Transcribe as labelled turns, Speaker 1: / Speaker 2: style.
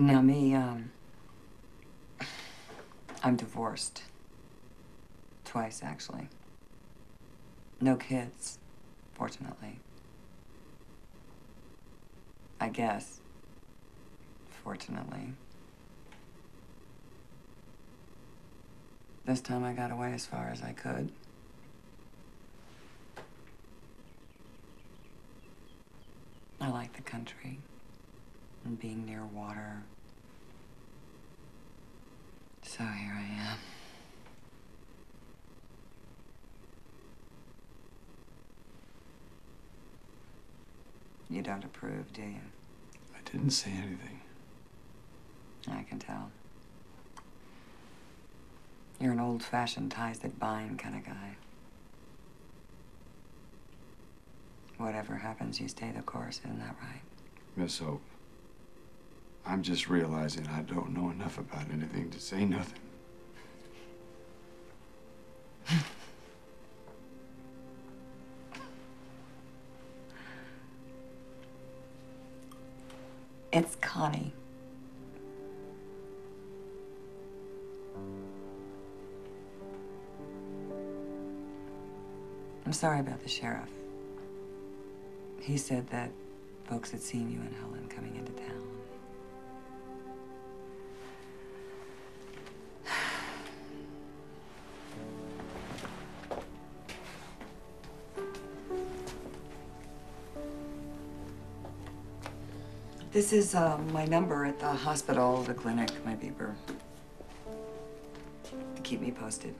Speaker 1: Now, me, um, I'm divorced. Twice, actually. No kids, fortunately. I guess. Fortunately. This time I got away as far as I could. I like the country and being near water. So here I am. You don't approve, do you?
Speaker 2: I didn't say anything.
Speaker 1: I can tell. You're an old fashioned ties that bind kind of guy. Whatever happens, you stay the course, isn't that right?
Speaker 2: Miss Hope, I'm just realizing I don't know enough about anything to say nothing.
Speaker 1: It's Connie. I'm sorry about the sheriff. He said that folks had seen you and Helen coming into town. This is uh, my number at the hospital, the clinic, my beeper. Keep me posted.